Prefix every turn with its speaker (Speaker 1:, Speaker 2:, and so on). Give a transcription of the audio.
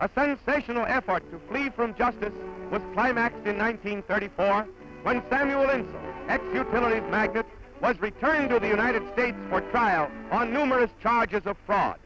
Speaker 1: A sensational effort to flee from justice was climaxed in 1934 when Samuel Insull, ex-utilities magnate, was returned to the United States for trial on numerous charges of fraud.